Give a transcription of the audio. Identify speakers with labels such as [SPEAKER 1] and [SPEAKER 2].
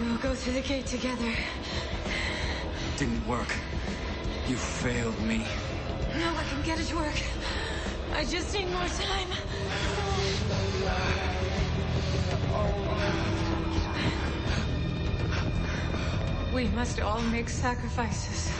[SPEAKER 1] We'll go through the gate together.
[SPEAKER 2] Didn't work. You failed me.
[SPEAKER 1] No, I can get it to work. I just need more time. We must all make sacrifices.